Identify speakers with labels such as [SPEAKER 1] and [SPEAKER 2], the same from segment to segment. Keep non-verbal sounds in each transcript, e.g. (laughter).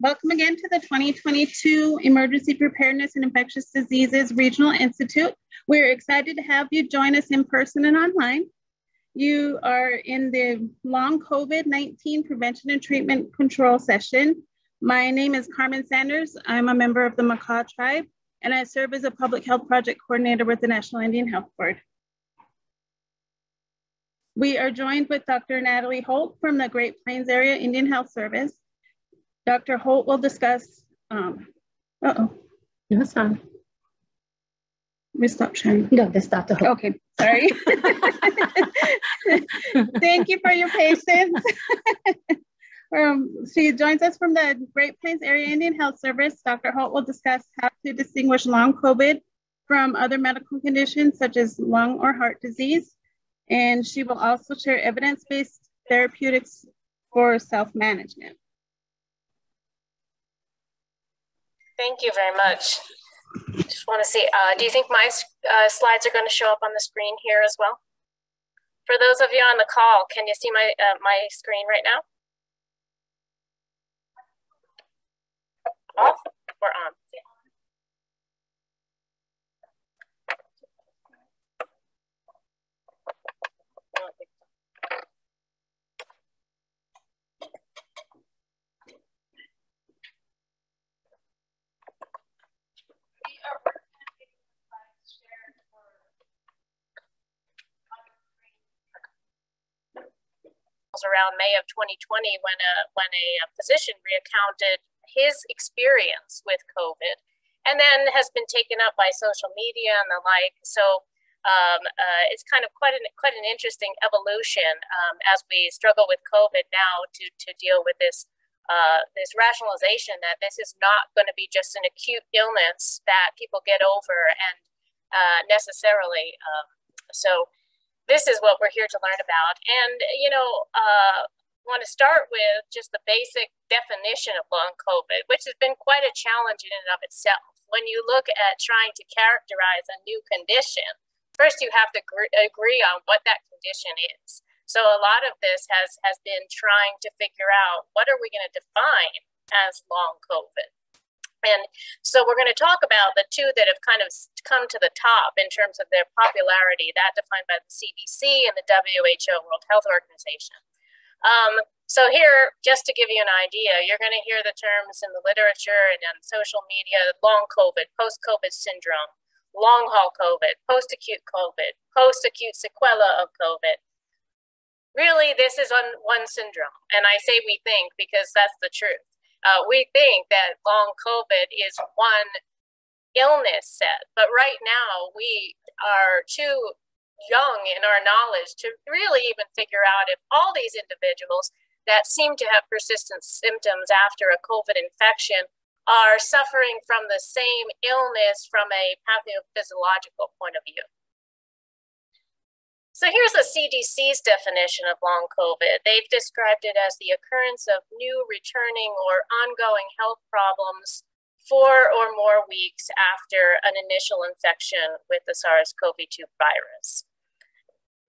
[SPEAKER 1] Welcome again to the 2022 Emergency Preparedness and Infectious Diseases Regional Institute. We're excited to have you join us in person and online. You are in the long COVID-19 prevention and treatment control session. My name is Carmen Sanders. I'm a member of the Makah tribe, and I serve as a public health project coordinator with the National Indian Health Board. We are joined with Dr. Natalie Holt from the Great Plains Area Indian Health Service. Dr. Holt will discuss, um, uh-oh.
[SPEAKER 2] No, it's fine.
[SPEAKER 1] We stop sharing.
[SPEAKER 2] No, that's Dr. Holt.
[SPEAKER 1] Okay, sorry. (laughs) Thank you for your patience. (laughs) um, she joins us from the Great Plains Area Indian Health Service. Dr. Holt will discuss how to distinguish long COVID from other medical conditions such as lung or heart disease. And she will also share evidence-based therapeutics for self-management.
[SPEAKER 3] Thank you very much. Just want to see, uh, do you think my uh, slides are going to show up on the screen here as well? For those of you on the call, can you see my, uh, my screen right now? Off or on? Around May of 2020 when a when a, physician recounted his experience with COVID, and then has been taken up by social media and the like. So um, uh, it's kind of quite an quite an interesting evolution um, as we struggle with COVID now to to deal with this uh, this rationalization that this is not going to be just an acute illness that people get over and uh, necessarily. Um, so this is what we're here to learn about. And, you know, uh, want to start with just the basic definition of long COVID, which has been quite a challenge in and of itself. When you look at trying to characterize a new condition, first you have to gr- agree on what that condition is. So a lot of this has has been trying to figure out what are we going to define as long COVID. And so we're going to talk about the two that have kind of come to the top in terms of their popularity, that defined by the CDC and the WHO, World Health Organization. Um, so here, just to give you an idea, you're going to hear the terms in the literature and on social media, long COVID, post-COVID syndrome, long haul COVID, post-acute COVID, post-acute sequela of COVID. Really, this is on one syndrome. And I say we think because that's the truth. Uh, we think that long COVID is one illness set, but right now we are too young in our knowledge to really even figure out if all these individuals that seem to have persistent symptoms after a COVID infection are suffering from the same illness from a pathophysiological point of view. So here's the CDC's definition of long COVID. They've described it as the occurrence of new, returning, or ongoing health problems four or more weeks after an initial infection with the SARS CoV 2 virus.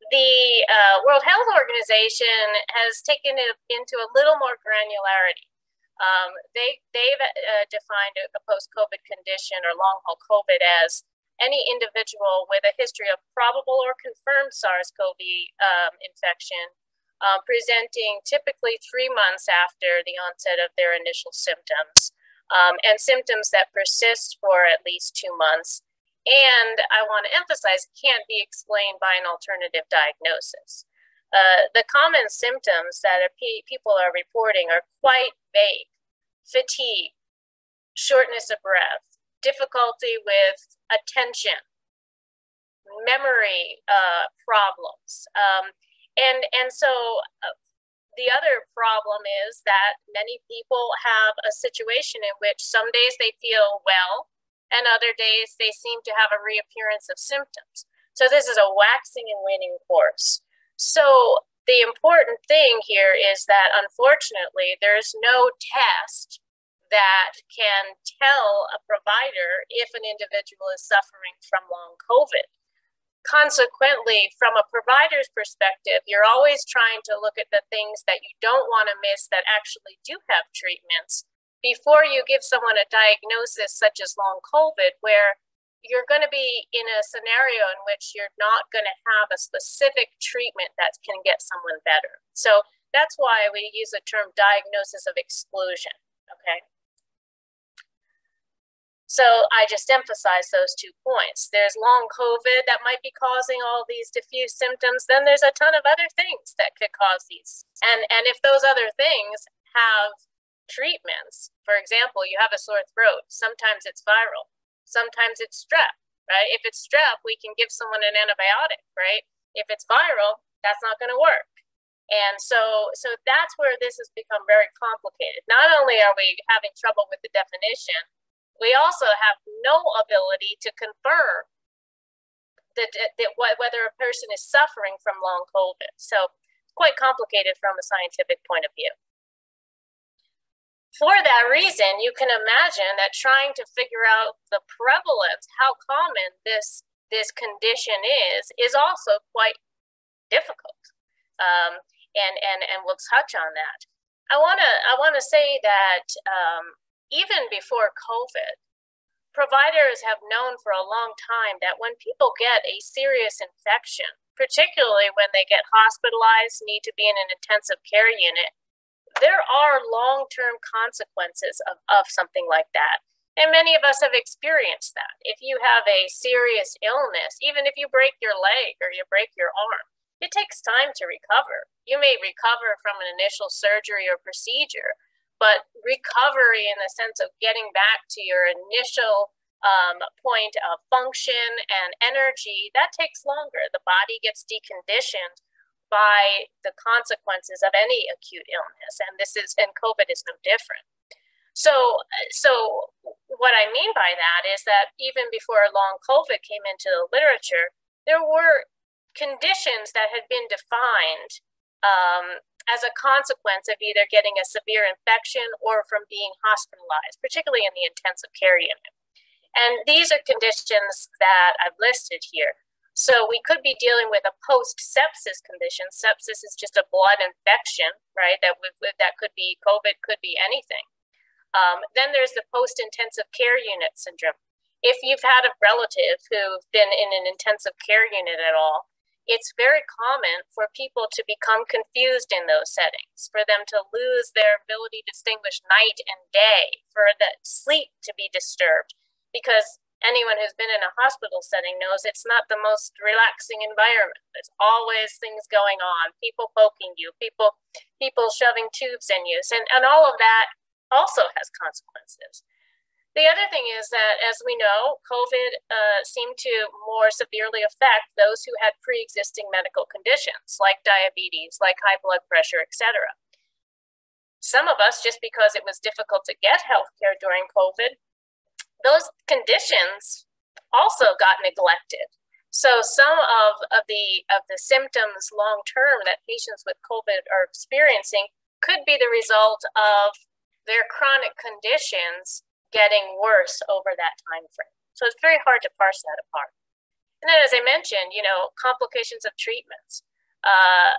[SPEAKER 3] The uh, World Health Organization has taken it into a little more granularity. Um, they, they've uh, defined a, a post COVID condition or long haul COVID as any individual with a history of probable or confirmed SARS-CoV um, infection uh, presenting typically three months after the onset of their initial symptoms, um, and symptoms that persist for at least two months. And I want to emphasize can't be explained by an alternative diagnosis. Uh, the common symptoms that are people are reporting are quite vague fatigue, shortness of breath, difficulty with attention, memory uh, problems. Um, and, and so uh, the other problem is that many people have a situation in which some days they feel well and other days they seem to have a reappearance of symptoms. So this is a waxing and waning course. So the important thing here is that unfortunately there's no test that can tell a provider if an individual is suffering from long COVID. Consequently, from a provider's perspective, you're always trying to look at the things that you don't want to miss that actually do have treatments before you give someone a diagnosis such as long COVID, where you're going to be in a scenario in which you're not going to have a specific treatment that can get someone better. So that's why we use the term diagnosis of exclusion. Okay. So I just emphasize those two points. There's long COVID that might be causing all these diffuse symptoms. Then there's a ton of other things that could cause these. And and if those other things have treatments, for example, you have a sore throat, sometimes it's viral, sometimes it's strep, right? If it's strep, we can give someone an antibiotic, right? If it's viral, that's not going to work. And so so that's where this has become very complicated. Not only are we having trouble with the definition, we also have no ability to confirm that, that whether a person is suffering from long COVID. So quite complicated from a scientific point of view. For that reason, you can imagine that trying to figure out the prevalence, how common this this condition is, is also quite difficult. Um, and and and we'll touch on that. I wanna I wanna say that um, even before COVID, providers have known for a long time that when people get a serious infection, particularly when they get hospitalized, need to be in an intensive care unit, there are long term consequences of, of something like that. And many of us have experienced that. If you have a serious illness, even if you break your leg or you break your arm, it takes time to recover. You may recover from an initial surgery or procedure, but recovery in the sense of getting back to your initial um, point of function and energy, that takes longer. The body gets deconditioned by the consequences of any acute illness, and this is and COVID is no different. So, so what I mean by that is that even before long COVID came into the literature, there were conditions that had been defined um, as a consequence of either getting a severe infection or from being hospitalized, particularly in the intensive care unit. And these are conditions that I've listed here. So we could be dealing with a post-sepsis condition. Sepsis is just a blood infection, right? That that could be COVID, could be anything. Um, then there's the post-intensive care unit syndrome. If you've had a relative who's been in an intensive care unit at all, it's very common for people to become confused in those settings, for them to lose their ability to distinguish night and day, for the sleep to be disturbed, because anyone who's been in a hospital setting knows it's not the most relaxing environment. There's always things going on, people poking you, people people shoving tubes in you, and, and all of that also has consequences. The other thing is that, as we know, COVID uh, seemed to more severely affect those who had pre existing medical conditions like diabetes, like high blood pressure, etc. Some of us, just because it was difficult to get health care during COVID, those conditions also got neglected. So some of, of the of the symptoms long term that patients with COVID are experiencing could be the result of their chronic conditions getting worse over that time frame. So it's very hard to parse that apart. And then, as I mentioned, you know, complications of treatments. Uh,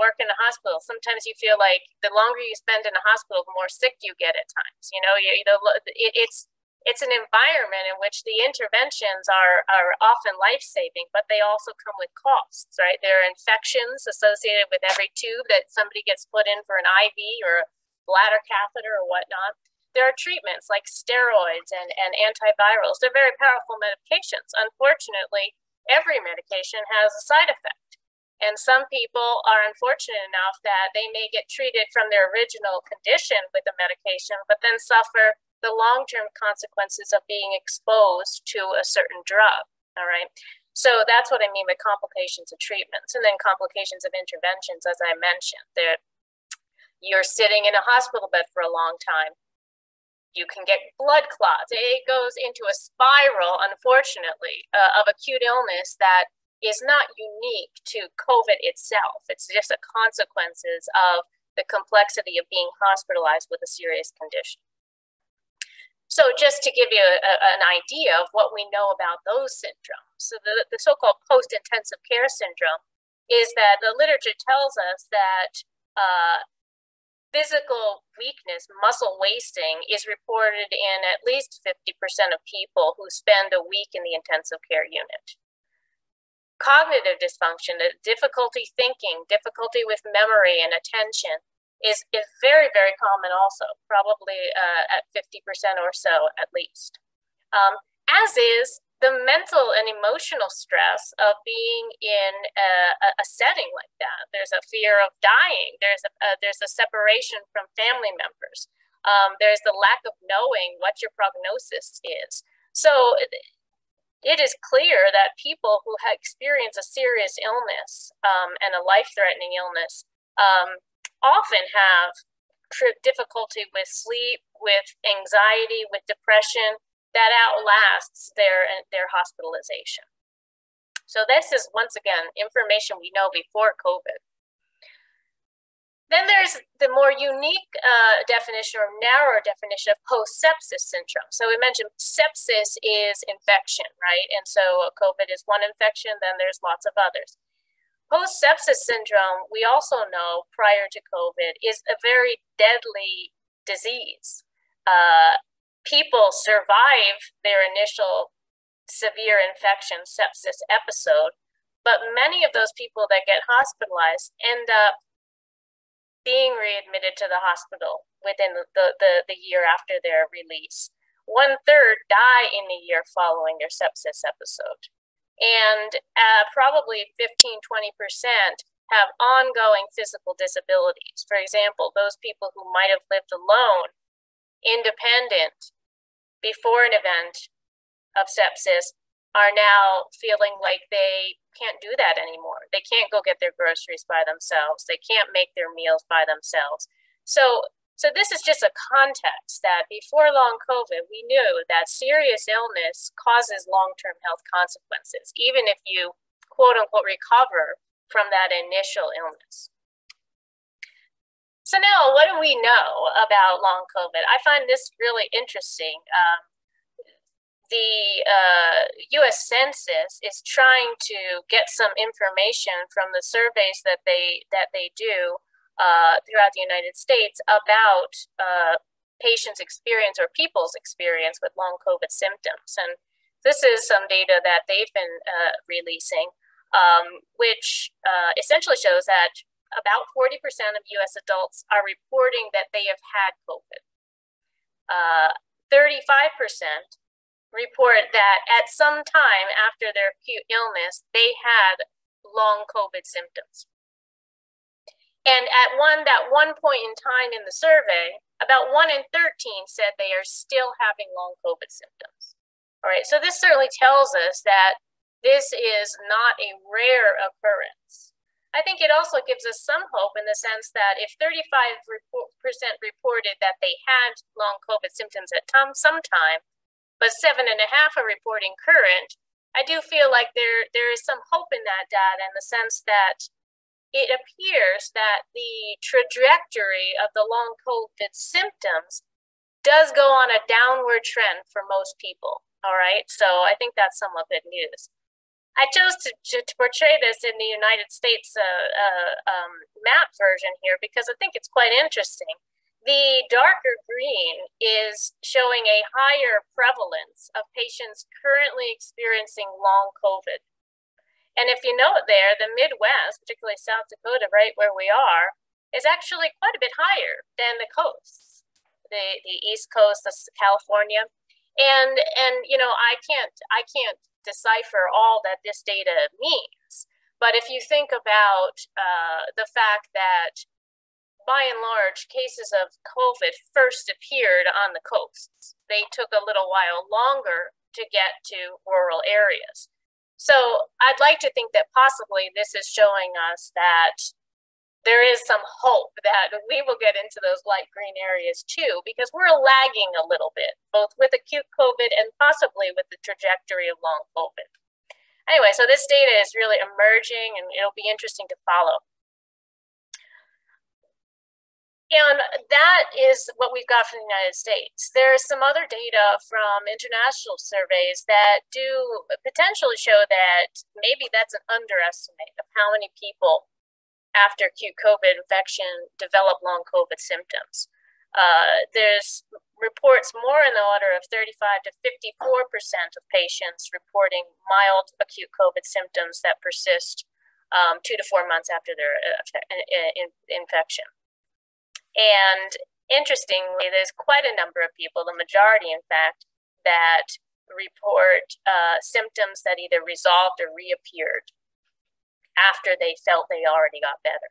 [SPEAKER 3] work in a hospital. Sometimes you feel like the longer you spend in a hospital, the more sick you get at times. You know, you, you know, it, it's it's an environment in which the interventions are are often life saving, but they also come with costs, right? There are infections associated with every tube that somebody gets put in for an IV or a bladder catheter or whatnot there are treatments like steroids and, and antivirals. They're very powerful medications. Unfortunately, every medication has a side effect. And some people are unfortunate enough that they may get treated from their original condition with the medication, but then suffer the long term consequences of being exposed to a certain drug. All right. So that's what I mean by complications of treatments and then complications of interventions, as I mentioned. That you're sitting in a hospital bed for a long time you can get blood clots. It goes into a spiral, unfortunately, uh, of acute illness that is not unique to COVID itself. It's just the consequences of the complexity of being hospitalized with a serious condition. So, just to give you a, an idea of what we know about those syndromes, so the, the so called post intensive care syndrome is that the literature tells us that uh, physical weakness, muscle wasting, is reported in at least 50% of people who spend a week in the intensive care unit. Cognitive dysfunction, difficulty thinking, difficulty with memory and attention, is, is very, very common also, probably uh, at 50% or so at least. Um, as is the mental and emotional stress of being in a, a, setting like that. There's a fear of dying. There's a, a there's a separation from family members. Um, there's the lack of knowing what your prognosis is. So it, it is clear that people who experience a serious illness um, and a life-threatening illness um, often have difficulty with sleep, with anxiety, with depression, that outlasts their their hospitalization. So this is once again information we know before COVID. Then there's the more unique uh, definition or narrower definition of post-sepsis syndrome. So we mentioned sepsis is infection, right? And so COVID is one infection, then there's lots of others. Post-sepsis syndrome, we also know prior to COVID, is a very deadly disease. Uh, people survive their initial severe infection sepsis episode, but many of those people that get hospitalized end up being readmitted to the hospital within the, the, the year after their release. One third die in the year following their sepsis episode. And uh, probably 15, 20% have ongoing physical disabilities. For example, those people who might have lived alone, independent, before an event of sepsis are now feeling like they can't do that anymore. They can't go get their groceries by themselves. They can't make their meals by themselves. So so this is just a context that before long COVID, we knew that serious illness causes long-term health consequences, even if you quote unquote recover from that initial illness. So now, what do we know about long COVID? I find this really interesting. Um, the uh, U.S. Census is trying to get some information from the surveys that they that they do uh, throughout the United States about uh, patients' experience or people's experience with long COVID symptoms, and this is some data that they've been uh, releasing, um, which uh, essentially shows that about 40% of US adults are reporting that they have had COVID. Uh, 35% report that at some time after their acute illness, they had long COVID symptoms. And at one that one point in time in the survey, about one in 13 said they are still having long COVID symptoms. All right, so this certainly tells us that this is not a rare occurrence. I think it also gives us some hope in the sense that if 35% reported that they had long COVID symptoms at some time, but seven and a half are reporting current, I do feel like there there is some hope in that data in the sense that it appears that the trajectory of the long COVID symptoms does go on a downward trend for most people. All right, so I think that's somewhat good news. I chose to, to, to, portray this in the United States uh, uh, um, map version here because I think it's quite interesting. The darker green is showing a higher prevalence of patients currently experiencing long COVID. And if you note there, the Midwest, particularly South Dakota, right where we are, is actually quite a bit higher than the coasts, the, the East Coast, the California. And, and, you know, I can't, I can't decipher all that this data means. But if you think about uh, the fact that by and large, cases of COVID first appeared on the coasts, they took a little while longer to get to rural areas. So I'd like to think that possibly this is showing us that there is some hope that we will get into those light green areas too, because we're lagging a little bit, both with acute COVID and possibly with the trajectory of long COVID. Anyway, so this data is really emerging and it'll be interesting to follow. And that is what we've got from the United States. There's some other data from international surveys that do potentially show that maybe that's an underestimate of how many people after acute COVID infection develop long COVID symptoms. Uh, there's reports more in the order of 35 to 54 percent of patients reporting mild acute COVID symptoms that persist um, two to four months after their uh, infection. And interestingly, there's quite a number of people, the majority, in fact, that report uh, symptoms that either resolved or reappeared after they felt they already got better.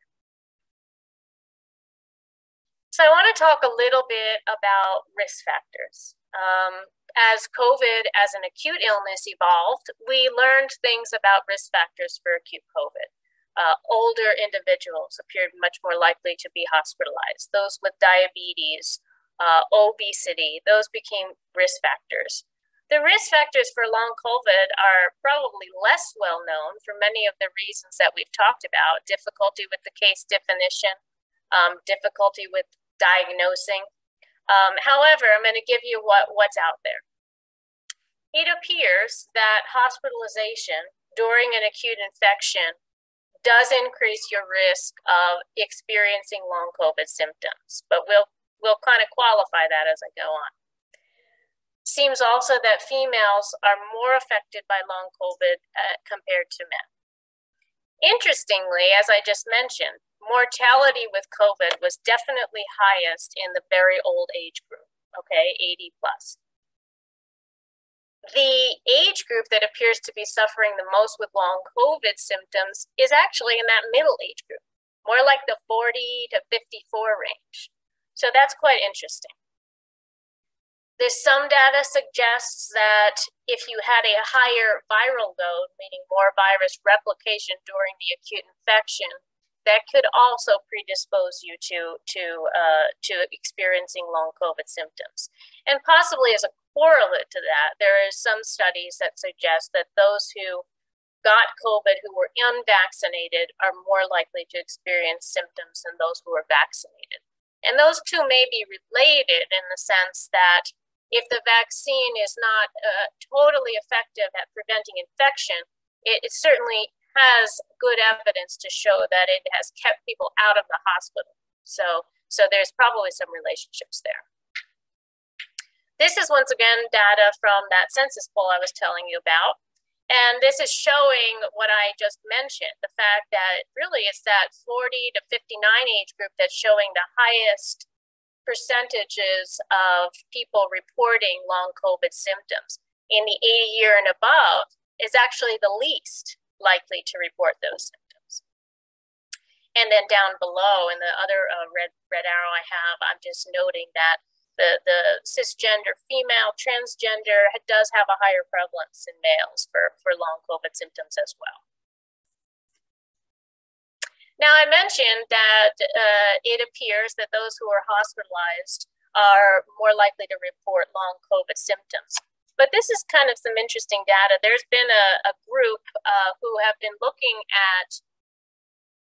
[SPEAKER 3] So I want to talk a little bit about risk factors. Um, as COVID as an acute illness evolved, we learned things about risk factors for acute COVID. Uh, older individuals appeared much more likely to be hospitalized. Those with diabetes, uh, obesity, those became risk factors. The risk factors for long COVID are probably less well known for many of the reasons that we've talked about difficulty with the case definition, um, difficulty with diagnosing. Um, however, I'm going to give you what, what's out there. It appears that hospitalization during an acute infection does increase your risk of experiencing long COVID symptoms, but we'll, we'll kind of qualify that as I go on. Seems also that females are more affected by long COVID uh, compared to men. Interestingly, as I just mentioned, mortality with COVID was definitely highest in the very old age group, okay, 80 plus. The age group that appears to be suffering the most with long COVID symptoms is actually in that middle age group, more like the 40 to 54 range. So that's quite interesting. There's some data suggests that if you had a higher viral load, meaning more virus replication during the acute infection, that could also predispose you to to uh, to experiencing long COVID symptoms. And possibly as a correlate to that, there are some studies that suggest that those who got COVID who were unvaccinated are more likely to experience symptoms than those who were vaccinated. And those two may be related in the sense that if the vaccine is not uh, totally effective at preventing infection, it, it certainly has good evidence to show that it has kept people out of the hospital. So, so there's probably some relationships there. This is once again data from that census poll I was telling you about. And this is showing what I just mentioned the fact that really it's that 40 to 59 age group that's showing the highest percentages of people reporting long COVID symptoms. In the 80 year and above is actually the least likely to report those symptoms. And then down below in the other uh, red, red arrow I have, I'm just noting that the, the cisgender female transgender does have a higher prevalence in males for, for long COVID symptoms as well. Now, I mentioned that uh, it appears that those who are hospitalized are more likely to report long COVID symptoms. But this is kind of some interesting data. There's been a, a group uh, who have been looking at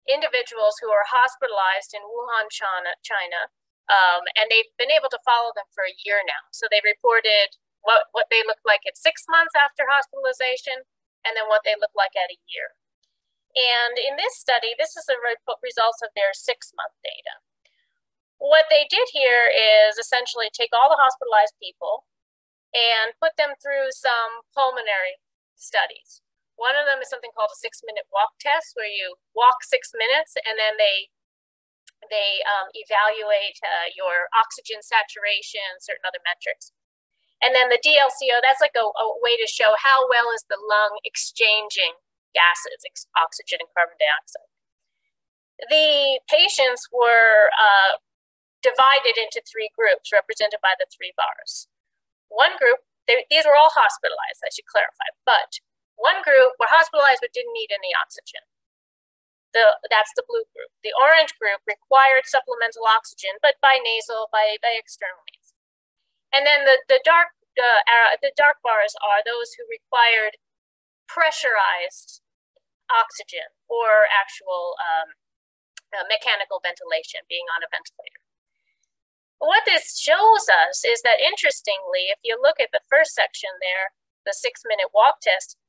[SPEAKER 3] individuals who are hospitalized in Wuhan, China, China um, and they've been able to follow them for a year now. So they reported what, what they look like at six months after hospitalization, and then what they look like at a year. And in this study, this is the re- results of their six month data. What they did here is essentially take all the hospitalized people and put them through some pulmonary studies. One of them is something called a six minute walk test, where you walk six minutes and then they they um, evaluate uh, your oxygen saturation, certain other metrics. And then the DLCO, that's like a, a, way to show how well is the lung exchanging gases, oxygen and carbon dioxide. The patients were uh, divided into three groups represented by the three bars. One group, they, these were all hospitalized, I should clarify, but one group were hospitalized but didn't need any oxygen. The, that's the blue group. The orange group required supplemental oxygen, but by nasal, by, by external means. And then the, the dark uh, the dark bars are those who required pressurized oxygen or actual um, uh, mechanical ventilation, being on a ventilator what this shows us is that interestingly, if you look at the first section there, the six minute walk test,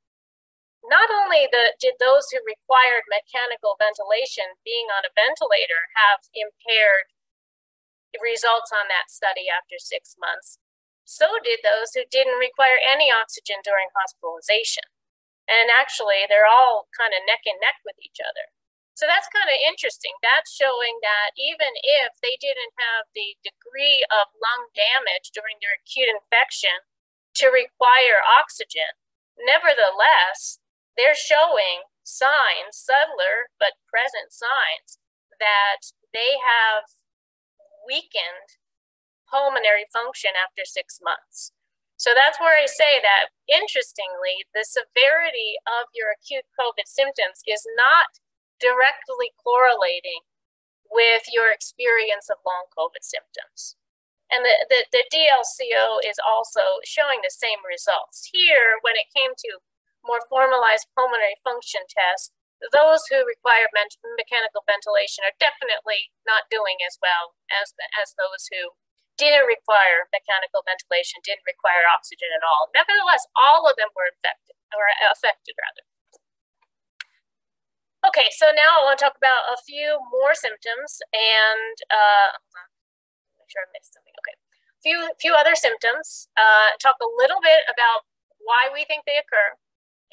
[SPEAKER 3] not only the, did those who required mechanical ventilation being on a ventilator have impaired results on that study after six months, so did those who didn't require any oxygen during hospitalization. And actually, they're all kind of neck and neck with each other. So that's kind of interesting. That's showing that even if they didn't have the degree of lung damage during their acute infection to require oxygen, nevertheless, they're showing signs, subtler but present signs, that they have weakened pulmonary function after six months. So that's where I say that, interestingly, the severity of your acute COVID symptoms is not directly correlating with your experience of long COVID symptoms. And the, the, the DLCO is also showing the same results. Here, when it came to more formalized pulmonary function tests, those who require mechanical ventilation are definitely not doing as well as, as those who didn't require mechanical ventilation, didn't require oxygen at all. Nevertheless, all of them were infected, or affected rather. Okay, so now I want to talk about a few more symptoms and uh, make sure I missed something. Okay, a few few other symptoms. Uh, talk a little bit about why we think they occur,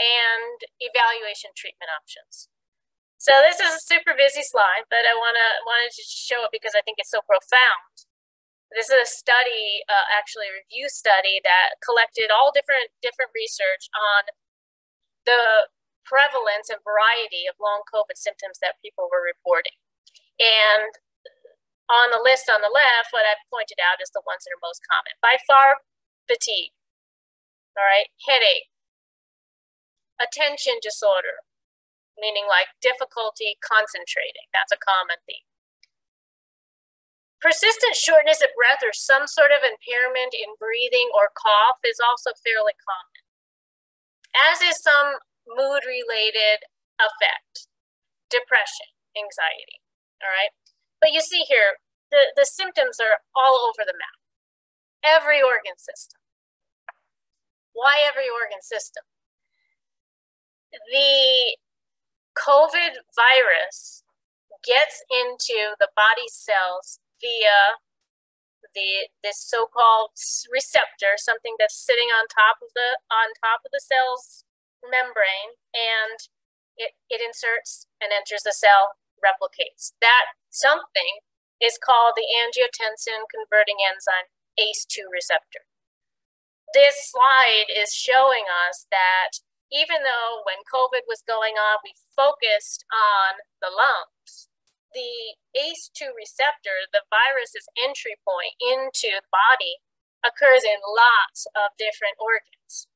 [SPEAKER 3] and evaluation treatment options. So this is a super busy slide, but I wanna wanted to show it because I think it's so profound. This is a study, uh, actually a review study that collected all different different research on the prevalence and variety of long COVID symptoms that people were reporting. And on the list on the left, what I've pointed out is the ones that are most common. By far, fatigue, all right, headache, attention disorder, meaning like difficulty concentrating. That's a common theme. Persistent shortness of breath or some sort of impairment in breathing or cough is also fairly common, as is some mood related effect, depression, anxiety. All right. But you see here, the, the symptoms are all over the map. Every organ system. Why every organ system? the COVID virus gets into the body cells via the this so-called receptor, something that's sitting on top of the on top of the cell's membrane, and it, it inserts and enters the cell, replicates. That something is called the angiotensin converting enzyme ACE2 receptor. This slide is showing us that even though when COVID was going on, we focused on the lungs, the ACE2 receptor, the virus's entry point into the body, occurs in lots of different organs.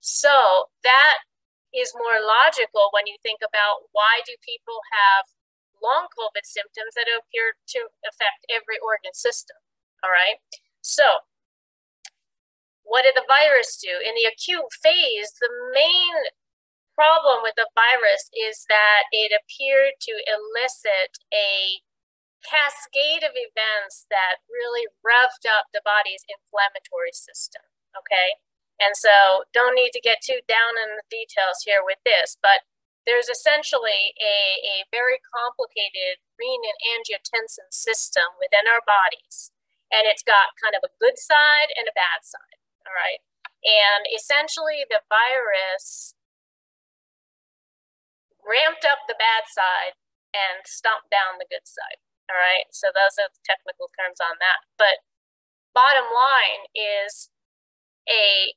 [SPEAKER 3] So that is more logical when you think about why do people have long COVID symptoms that appear to affect every organ system. All right. So what did the virus do? In the acute phase, the main problem with the virus is that it appeared to elicit a cascade of events that really revved up the body's inflammatory system. Okay. And so don't need to get too down in the details here with this, but there's essentially a, a very complicated renin angiotensin system within our bodies. And it's got kind of a good side and a bad side. All right. And essentially, the virus ramped up the bad side and stomped down the good side. All right. So, those are the technical terms on that. But bottom line is a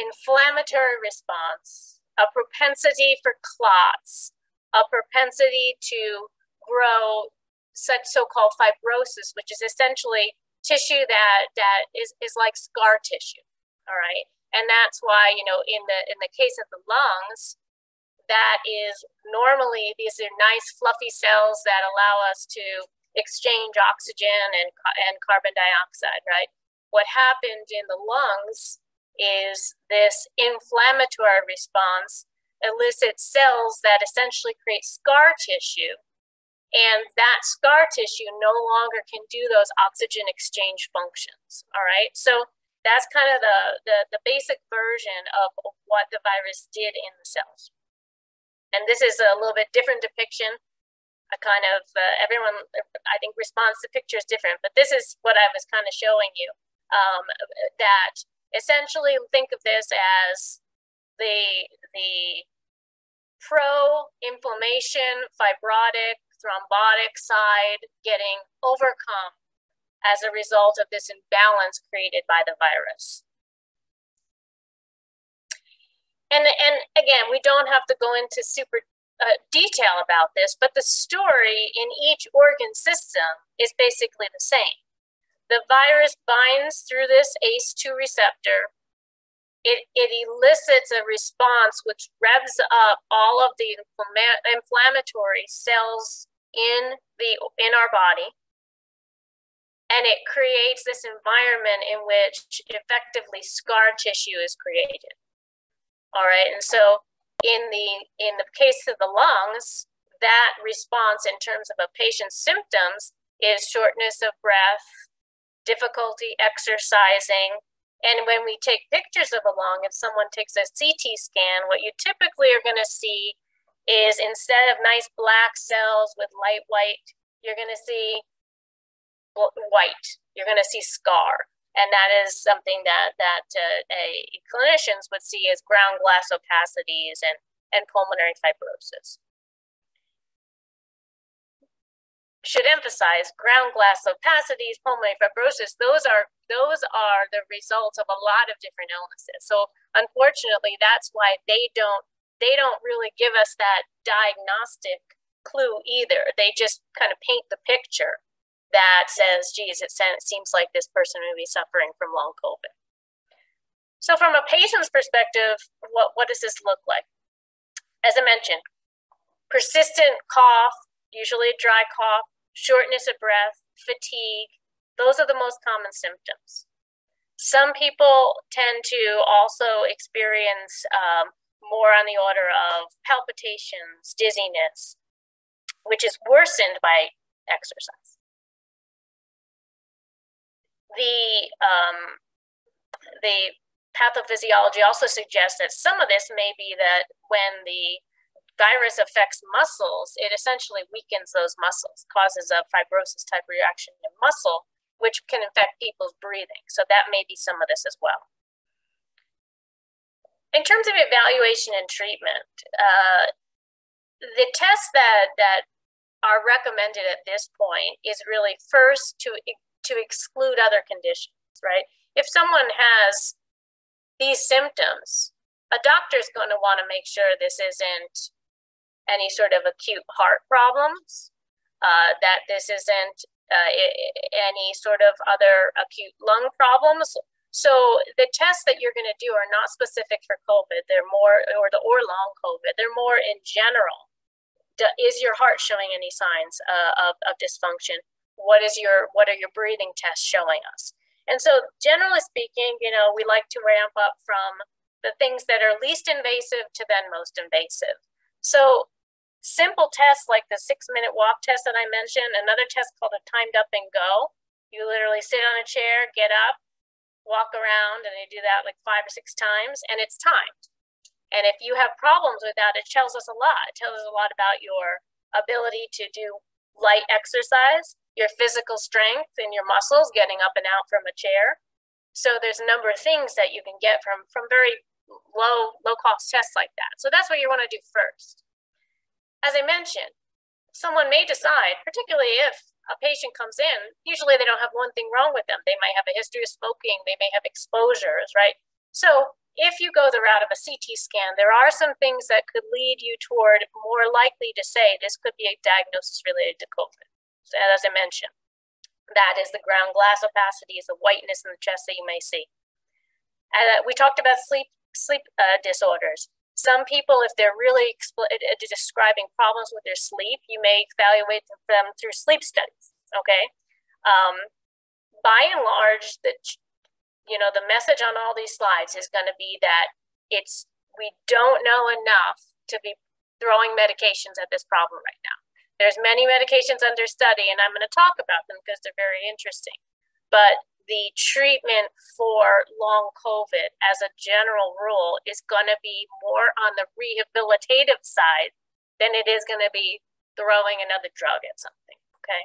[SPEAKER 3] inflammatory response, a propensity for clots, a propensity to grow such so-called fibrosis, which is essentially tissue that that is, is like scar tissue. All right. And that's why, you know, in the in the case of the lungs, that is normally these are nice fluffy cells that allow us to exchange oxygen and, and carbon dioxide, right? What happened in the lungs is this inflammatory response elicits cells that essentially create scar tissue. And that scar tissue no longer can do those oxygen exchange functions all right? So that's kind of the, the, the basic version of what the virus did in the cells and this is a little bit different depiction. A kind of uh, everyone, I think, responds to pictures different, but this is what I was kind of showing you. Um, that essentially think of this as the the pro-inflammation, fibrotic, thrombotic side getting overcome as a result of this imbalance created by the virus. And, and again, we don't have to go into super uh, detail about this, but the story in each organ system is basically the same. The virus binds through this ACE2 receptor. It, it elicits a response which revs up all of the inflammatory cells in the in our body and it creates this environment in which effectively scar tissue is created all right. And so in the in the case of the lungs, that response in terms of a patient's symptoms is shortness of breath, difficulty exercising. And when we take pictures of a lung, if someone takes a CT scan, what you typically are going to see is instead of nice black cells with light white, you're going to see white. You're going to see scar and that is something that that uh, a, clinicians would see as ground glass opacities and and pulmonary fibrosis. Should emphasize ground glass opacities, pulmonary fibrosis. Those are those are the results of a lot of different illnesses. So unfortunately, that's why they don't they don't really give us that diagnostic clue either. They just kind of paint the picture that says, geez, it seems like this person may be suffering from long COVID. So, from a patient's perspective, what, what does this look like? As I mentioned, persistent cough, usually a dry cough, shortness of breath, fatigue, those are the most common symptoms. Some people tend to also experience um, more on the order of palpitations, dizziness, which is worsened by exercise the um, the pathophysiology also suggests that some of this may be that when the virus affects muscles, it essentially weakens those muscles, causes a fibrosis type reaction in muscle, which can affect people's breathing. So that may be some of this as well. In terms of evaluation and treatment, uh, the tests that, that are recommended at this point is really first to to exclude other conditions, right? If someone has these symptoms, a doctor is going to want to make sure this isn't any sort of acute heart problems, uh, that this isn't uh, any sort of other acute lung problems. So the tests that you're going to do are not specific for COVID. They're more, or the or long COVID. They're more in general. Is your heart showing any signs uh, of, of dysfunction? What is your what are your breathing tests showing us? And so generally speaking you know we like to ramp up from the things that are least invasive to then most invasive. So simple tests like the six minute walk test that i mentioned another test called a timed up and go. You literally sit on a chair get up walk around and you do that like five or six times and it's timed. And if you have problems with that it tells us a lot. It tells us a lot about your ability to do light exercise your physical strength and your muscles getting up and out from a chair. So there's a number of things that you can get from from very low low cost tests like that. So that's what you want to do first. As I mentioned, someone may decide, particularly if a patient comes in, usually they don't have one thing wrong with them. They might have a history of smoking, they may have exposures, right? So if you go the route of a CT scan, there are some things that could lead you toward more likely to say this could be a diagnosis related to COVID as I mentioned. That is the ground glass opacity, is the whiteness in the chest that you may see. Uh, we talked about sleep sleep uh, disorders. Some people, if they're really uh, uh, describing problems with their sleep, you may evaluate them through sleep studies. Okay, um, by and large, the you know the message on all these slides is going to be that it's we don't know enough to be throwing medications at this problem right now. There's many medications under study, and I'm going to talk about them because they're very interesting. But the treatment for long COVID, as a general rule, is going to be more on the rehabilitative side than it is going to be throwing another drug at something. Okay.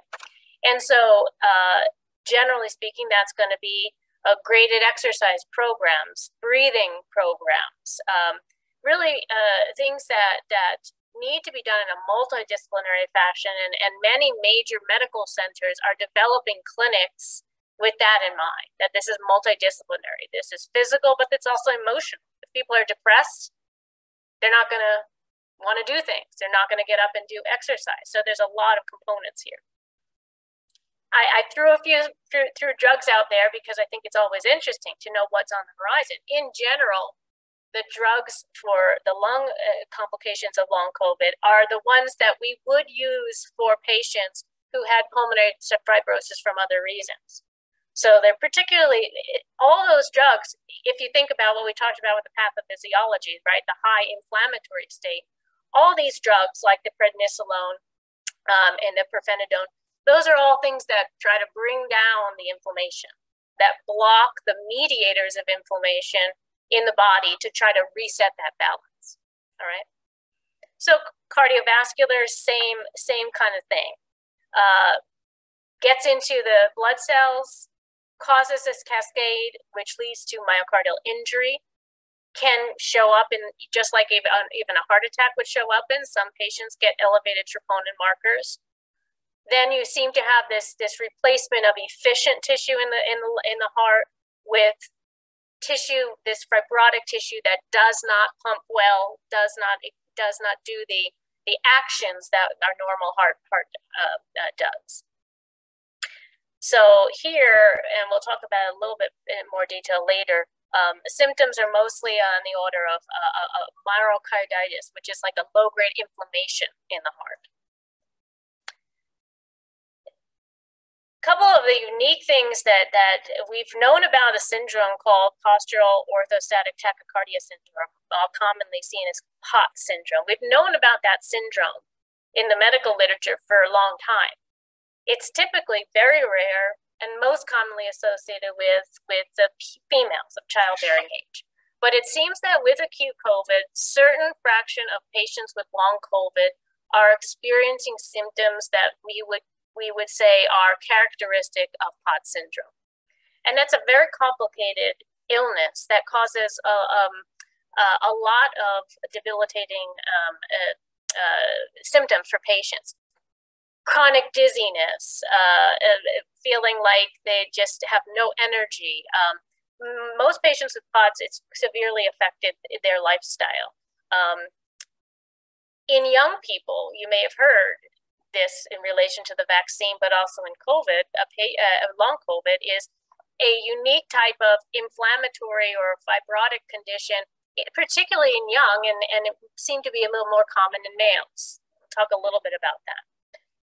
[SPEAKER 3] And so, uh, generally speaking, that's going to be uh, graded exercise programs, breathing programs, um, really uh, things that, that need to be done in a multidisciplinary fashion. And, and many major medical centers are developing clinics with that in mind that this is multidisciplinary. This is physical, but it's also emotional. If people are depressed, they're not going to want to do things. They're not going to get up and do exercise. So there's a lot of components here. I, I threw a few threw, drugs out there because I think it's always interesting to know what's on the horizon. In general, the drugs for the lung uh, complications of long COVID are the ones that we would use for patients who had pulmonary fibrosis from other reasons. So they're particularly all those drugs. If you think about what we talked about with the pathophysiology, right, the high inflammatory state, all these drugs like the prednisolone um, and the pirfenidone, those are all things that try to bring down the inflammation, that block the mediators of inflammation in the body to try to reset that balance. All right. So cardiovascular, same same kind of thing. Uh, gets into the blood cells, causes this cascade, which leads to myocardial injury, can show up in just like even, even a heart attack would show up in. Some patients get elevated troponin markers. Then you seem to have this this replacement of efficient tissue in the in the in the heart with tissue, this fibrotic tissue that does not pump well, does not does not do the the actions that our normal heart heart uh, uh, does. So here, and we'll talk about a little bit in more detail later, um, symptoms are mostly on the order of uh, uh, uh myocarditis, which is like a low-grade inflammation in the heart. Couple of the unique things that, that we've known about a syndrome called postural orthostatic tachycardia syndrome, all commonly seen as POT syndrome. We've known about that syndrome in the medical literature for a long time. It's typically very rare and most commonly associated with, with the females of childbearing age. But it seems that with acute COVID, certain fraction of patients with long COVID are experiencing symptoms that we would we would say are characteristic of POT syndrome. And that's a very complicated illness that causes a, um, uh, a lot of debilitating um, uh, uh, symptoms for patients chronic dizziness, uh, feeling like they just have no energy. Um, most patients with POTS, it's severely affected their lifestyle. Um, in young people, you may have heard this in relation to the vaccine, but also in COVID, a, pay, uh, long COVID is a unique type of inflammatory or fibrotic condition, particularly in young, and, and it seemed to be a little more common in males. We'll talk a little bit about that.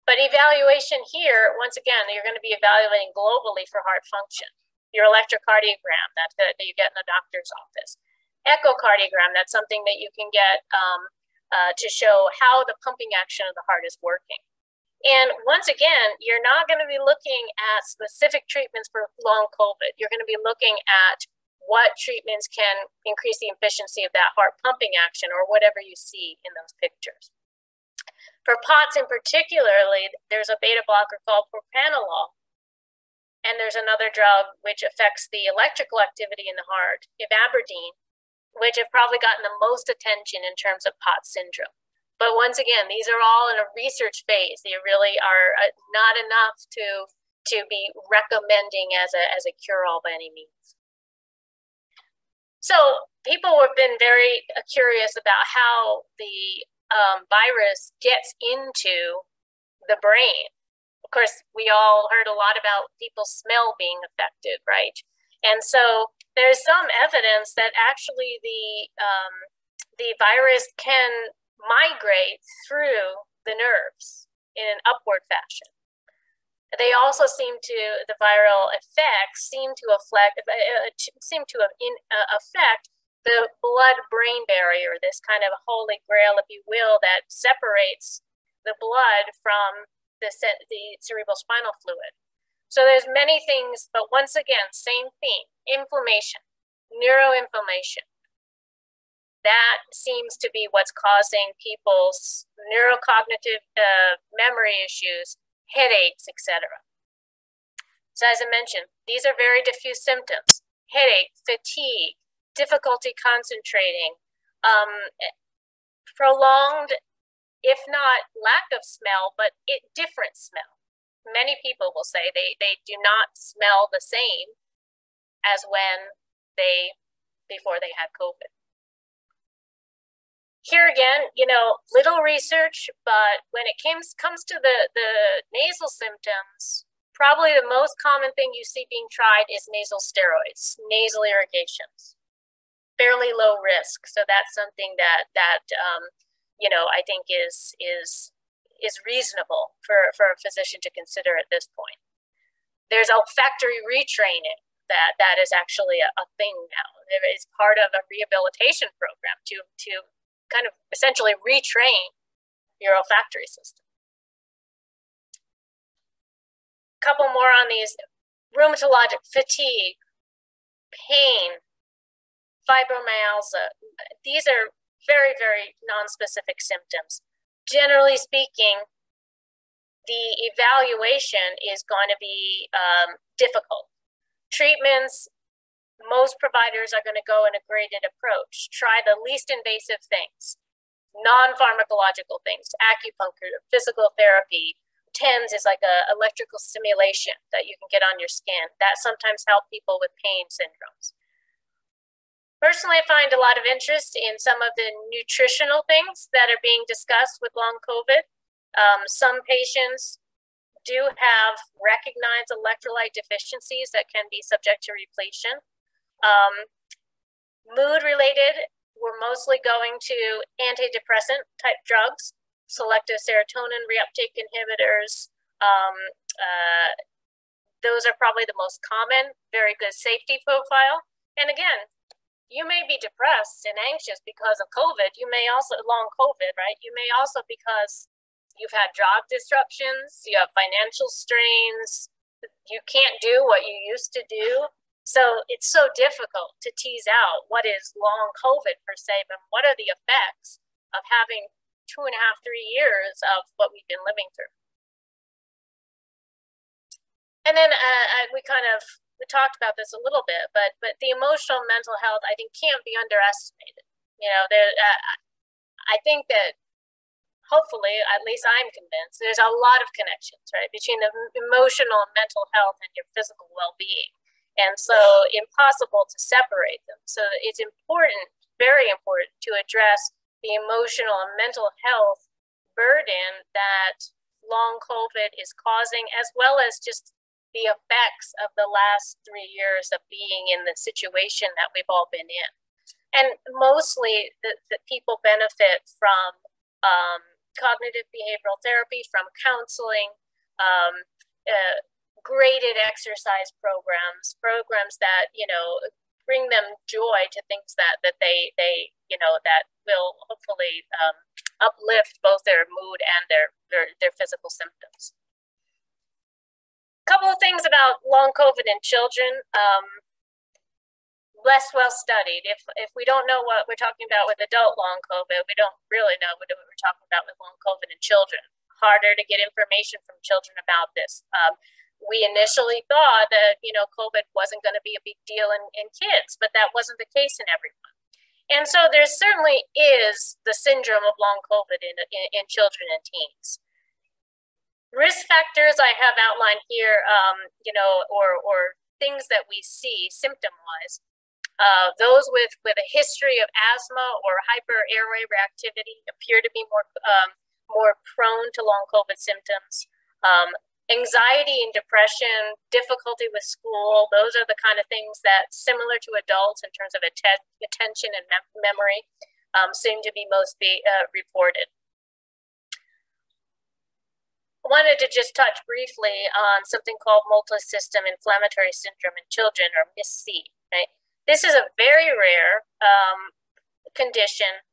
[SPEAKER 3] But evaluation here, once again, you're going to be evaluating globally for heart function. Your electrocardiogram that, that you get in the doctor's office. Echocardiogram, that's something that you can get um, uh, to show how the pumping action of the heart is working. And once again, you're not going to be looking at specific treatments for long COVID. You're going to be looking at what treatments can increase the efficiency of that heart pumping action or whatever you see in those pictures. For POTS in particularly, there's a beta blocker called propranolol, and there's another drug which affects the electrical activity in the heart, ivabradine, which have probably gotten the most attention in terms of POTS syndrome. But once again, these are all in a research phase. They really are uh, not enough to to be recommending as a as a cure all by any means. So people have been very uh, curious about how the um, virus gets into the brain. Of course, we all heard a lot about people's smell being affected, right? And so there's some evidence that actually the um, the virus can migrate through the nerves in an upward fashion. They also seem to the viral effects seem to affect uh, seem to in, uh, affect the blood brain barrier, this kind of holy grail, if you will, that separates the blood from the, the cerebral spinal fluid. So there's many things, but once again, same theme, inflammation, neuroinflammation. That seems to be what's causing people's neurocognitive uh, memory issues, headaches, etc. So as I mentioned, these are very diffuse symptoms. Headache, fatigue, difficulty concentrating, um, prolonged, if not lack of smell, but it, different smell. Many people will say they, they do not smell the same as when they before they had COVID. Here again, you know, little research, but when it comes comes to the, the nasal symptoms, probably the most common thing you see being tried is nasal steroids, nasal irrigations. Fairly low risk, so that's something that that um, you know I think is is is reasonable for for a physician to consider at this point. There's olfactory retraining that that is actually a, a thing now. It is part of a rehabilitation program to to kind of essentially retrain your olfactory system A couple more on these rheumatologic fatigue, pain, fibromyalgia. These are very, very non-specific symptoms. Generally speaking, the evaluation is going to be um, difficult. Treatments, most providers are going to go in a graded approach. Try the least invasive things, non pharmacological things, acupuncture, physical therapy, TENS is like a electrical stimulation that you can get on your skin. That sometimes help people with pain syndromes. Personally, I find a lot of interest in some of the nutritional things that are being discussed with long COVID. Um, some patients do have recognized electrolyte deficiencies that can be subject to repletion. Um, mood related, we're mostly going to antidepressant type drugs selective serotonin reuptake inhibitors. Um, uh, those are probably the most common, very good safety profile. And again, you may be depressed and anxious because of COVID. You may also, long COVID, right? You may also because you've had job disruptions, you have financial strains, you can't do what you used to do. So it's so difficult to tease out what is long COVID per se, but what are the effects of having two and a half, three years of what we've been living through. And then uh, we kind of we talked about this a little bit, but but the emotional mental health I think can't be underestimated. You know, there uh, I think that hopefully, at least I'm convinced, there's a lot of connections right between the emotional and mental health and your physical well-being, and so impossible to separate them. So it's important, very important, to address the emotional and mental health burden that long COVID is causing, as well as just the effects of the last three years of being in the situation that we've all been in. And mostly the, the people benefit from um, cognitive behavioral therapy, from counseling, um, uh, graded exercise programs, programs that, you know, bring them joy to things that that they they you know that will hopefully um, uplift both their mood and their their, their physical symptoms. A couple of things about long COVID in children. Um, less well studied. If if we don't know what we're talking about with adult long COVID, we don't really know what we're talking about with long COVID in children. Harder to get information from children about this. Um, we initially thought that you know COVID wasn't going to be a big deal in, in kids, but that wasn't the case in everyone. And so there certainly is the syndrome of long COVID in, in, in children and teens. Risk factors I have outlined here, um, you know, or, or things that we see symptom-wise. Uh, those with, with a history of asthma or hyper airway reactivity appear to be more, um, more prone to long COVID symptoms. Um, anxiety and depression, difficulty with school, those are the kind of things that, similar to adults in terms of att- attention and mem- memory, um, seem to be most be, uh, reported. I wanted to just touch briefly on something called multisystem inflammatory syndrome in children, or MIS-C. Right? This is a very rare um, condition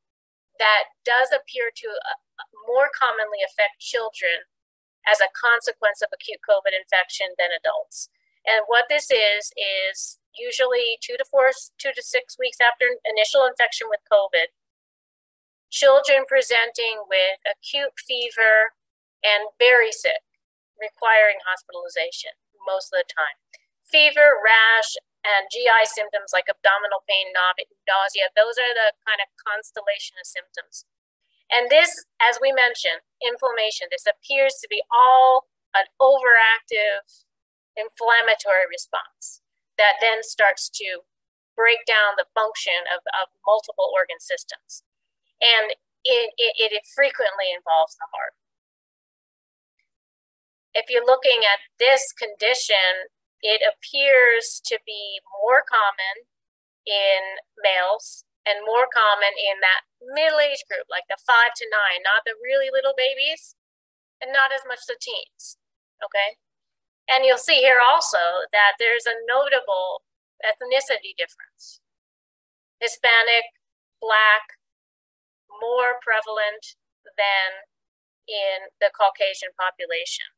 [SPEAKER 3] that does appear to uh, more commonly affect children as a consequence of acute COVID infection than adults. And what this is, is usually two to four, two to six weeks after initial infection with COVID, children presenting with acute fever and very sick, requiring hospitalization most of the time. Fever, rash, and GI symptoms like abdominal pain, nausea, those are the kind of constellation of symptoms. And this, as we mentioned, inflammation, this appears to be all an overactive inflammatory response that then starts to break down the function of, of multiple organ systems and it, it, it frequently involves the heart. If you're looking at this condition, it appears to be more common in males and more common in that middle age group, like the five to nine, not the really little babies, and not as much the teens. Okay. And you'll see here also that there's a notable ethnicity difference. Hispanic, Black, more prevalent than in the Caucasian population.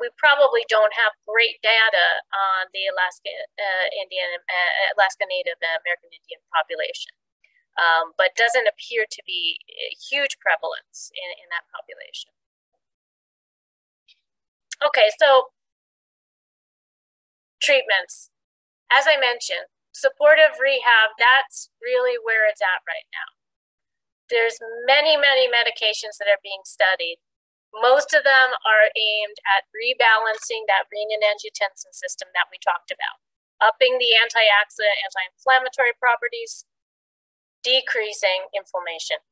[SPEAKER 3] We probably don't have great data on the Alaska uh, Indian, uh, Alaska Native American Indian population, um, but doesn't appear to be a huge prevalence in, in that population. Okay, so treatments. As I mentioned, supportive rehab, that's really where it's at right now. There's many, many medications that are being studied. Most of them are aimed at rebalancing that renin-angiotensin system that we talked about, upping the antioxidant, anti-inflammatory properties, decreasing inflammation.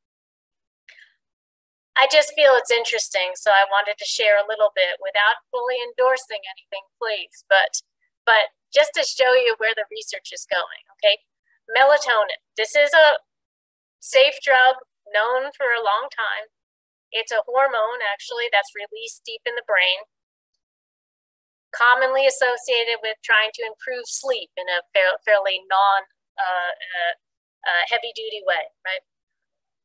[SPEAKER 3] I just feel it's interesting, so I wanted to share a little bit without fully endorsing anything, please. But but just to show you where the research is going, okay? Melatonin. This is a safe drug known for a long time. It's a hormone, actually, that's released deep in the brain, commonly associated with trying to improve sleep in a fairly non uh, uh, uh, heavy duty way, right?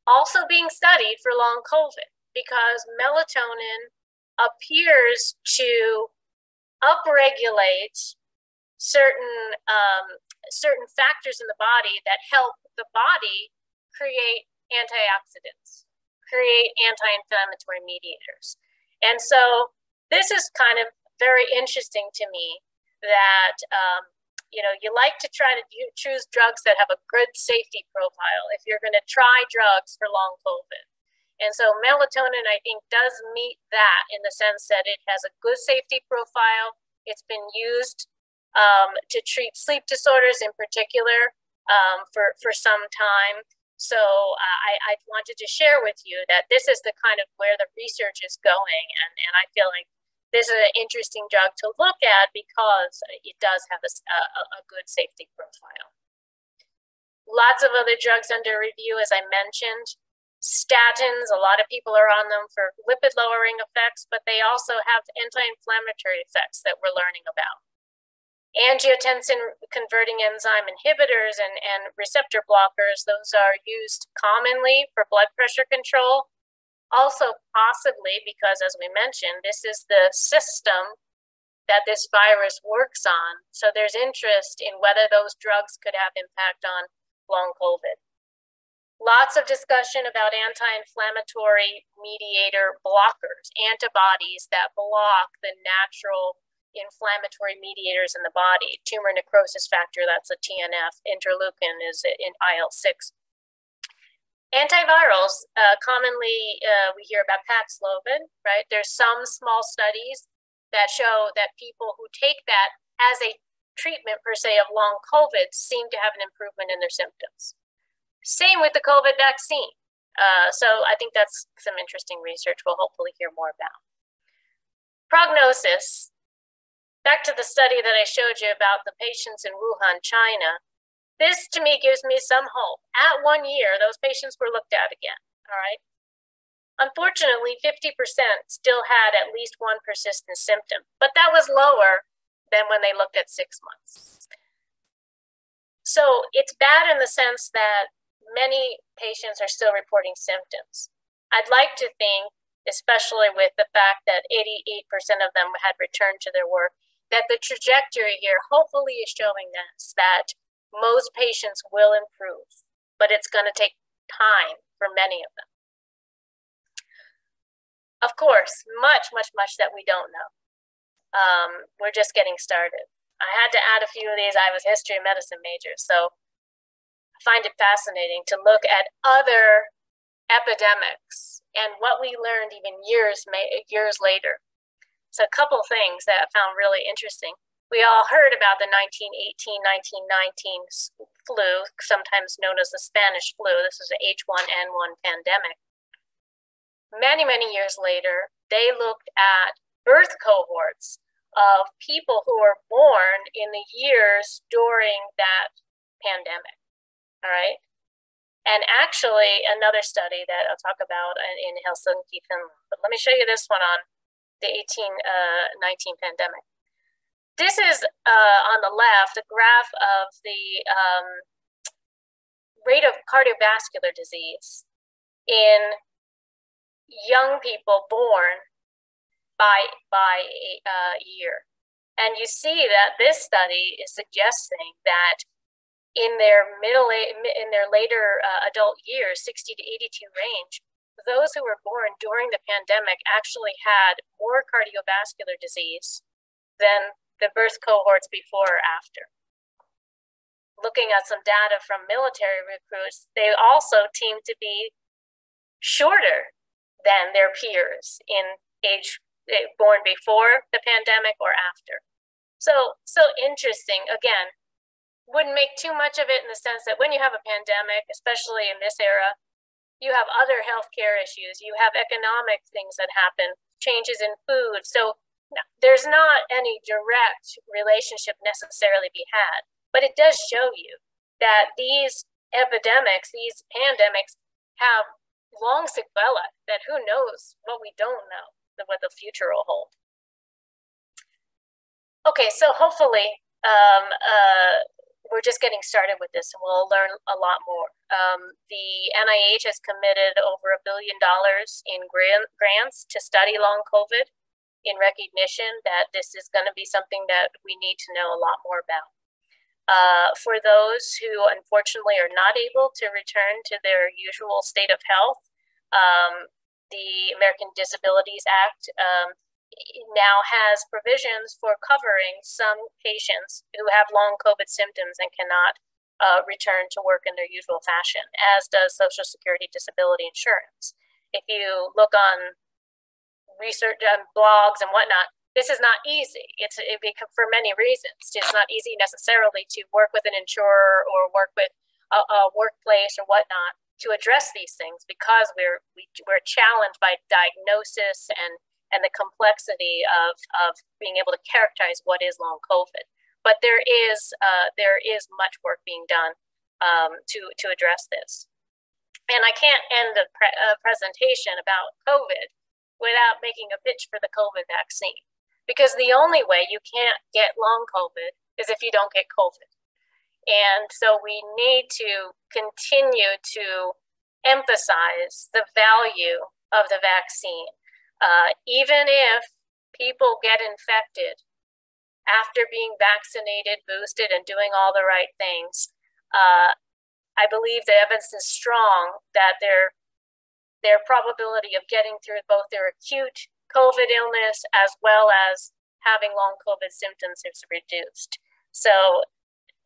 [SPEAKER 3] Also being studied for long COVID because melatonin appears to upregulate certain um, certain factors in the body that help the body create antioxidants, create anti-inflammatory mediators. And so this is kind of very interesting to me that um, you know you like to try to do, choose drugs that have a good safety profile if you're going to try drugs for long COVID. And so melatonin, I think, does meet that in the sense that it has a good safety profile. It's been used um, to treat sleep disorders in particular um, for, for some time. So uh, I, I wanted to share with you that this is the kind of where the research is going. And, and I feel like this is an interesting drug to look at because it does have a, a, a good safety profile. Lots of other drugs under review, as I mentioned. Statins, a lot of people are on them for lipid lowering effects, but they also have anti inflammatory effects that we're learning about angiotensin converting enzyme inhibitors and, and receptor blockers, those are used commonly for blood pressure control. Also, possibly because, as we mentioned, this is the system that this virus works on. So there's interest in whether those drugs could have impact on long COVID. Lots of discussion about anti inflammatory mediator blockers, antibodies that block the natural inflammatory mediators in the body. Tumor necrosis factor, that's a TNF. Interleukin is in IL 6. Antivirals, uh, commonly uh, we hear about Paxlovid, right? There's some small studies that show that people who take that as a treatment per se of long COVID seem to have an improvement in their symptoms. Same with the COVID vaccine. Uh, so I think that's some interesting research we'll hopefully hear more about. Prognosis back to the study that I showed you about the patients in Wuhan, China, this to me gives me some hope. At one year, those patients were looked at again, all right? Unfortunately, 50% still had at least one persistent symptom, but that was lower than when they looked at six months. So it's bad in the sense that many patients are still reporting symptoms. I'd like to think especially with the fact that 88% of them had returned to their work, that the trajectory here hopefully is showing us that most patients will improve, but it's going to take time for many of them. Of course, much, much, much that we don't know. Um, we're just getting started. I had to add a few of these. I was history and medicine major, so I find it fascinating to look at other epidemics and what we learned even years years later. So a couple things that I found really interesting. We all heard about the 1918 1919 flu, sometimes known as the Spanish flu. This is the H1N1 pandemic. Many, many years later, they looked at birth cohorts of people who were born in the years during that pandemic. All right. And actually, another study that I'll talk about in Helsinki, Finland. But let me show you this one on the 1819 uh, pandemic. This is uh, on the left a graph of the um, rate of cardiovascular disease in young people born by by a uh, year. And you see that this study is suggesting that in their middle in their later uh, adult years 60 to 82 range those who were born during the pandemic actually had more cardiovascular disease than the birth cohorts before or after. Looking at some data from military recruits they also seem to be shorter than their peers in age eh, born before the pandemic or after. So so interesting. Again wouldn't make too much of it in the sense that when you have a pandemic, especially in this era, you have other healthcare issues, you have economic things that happen, changes in food. So there's not any direct relationship necessarily be had, but it does show you that these epidemics, these pandemics have long sequelae that who knows what we don't know, what the future will hold. Okay, so hopefully um, uh, we're just getting started with this and we'll learn a lot more. Um, the NIH has committed over a billion dollars in grant, grants to study long COVID in recognition that this is going to be something that we need to know a lot more about. Uh, for those who unfortunately are not able to return to their usual state of health, um, the American Disabilities Act um, now has provisions for covering some patients who have long COVID symptoms and cannot uh, return to work in their usual fashion, as does Social Security disability insurance. If you look on research on blogs and whatnot, this is not easy. It's it for many reasons. It's not easy necessarily to work with an insurer or work with a, a workplace or whatnot to address these things because we're we, are we are challenged by diagnosis and and the complexity of, of being able to characterize what is long COVID. But there is, uh, there is much work being done um, to, to address this. And I can't end a, pre- a presentation about COVID without making a pitch for the COVID vaccine. Because the only way you can't get long COVID is if you don't get COVID. And so we need to continue to emphasize the value of the vaccine uh, even if people get infected after being vaccinated, boosted, and doing all the right things, uh, I believe the evidence is strong that their their probability of getting through both their acute COVID illness as well as having long COVID symptoms is reduced. So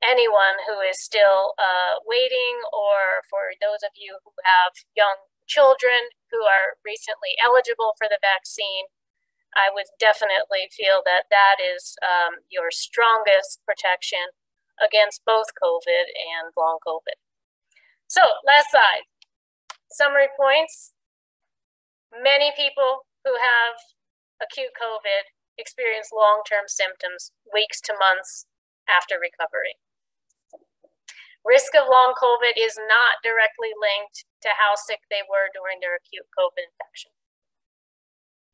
[SPEAKER 3] anyone who is still uh, waiting, or for those of you who have young children who are recently eligible for the vaccine, I would definitely feel that that is um, your strongest protection against both COVID and long COVID. So, last slide. Summary points. Many people who have acute COVID experience long term symptoms weeks to months after recovery. Risk of long COVID is not directly linked to how sick they were during their acute COVID infection.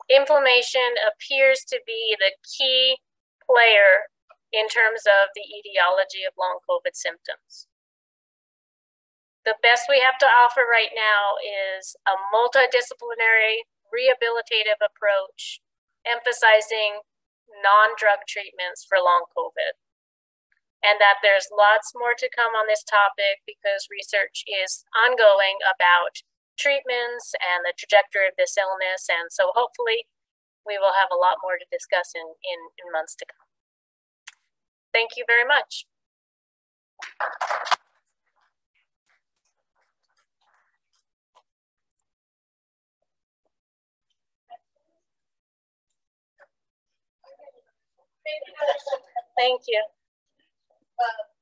[SPEAKER 3] Inflammation appears to be the key player in terms of the etiology of long COVID symptoms. The best we have to offer right now is a multidisciplinary rehabilitative approach, emphasizing non-drug treatments for long COVID. And that there's lots more to come on this topic because research is ongoing about treatments and the trajectory of this illness. And so hopefully we will have a lot more to discuss in, in, in months to come. Thank you very much. Thank you. Uh,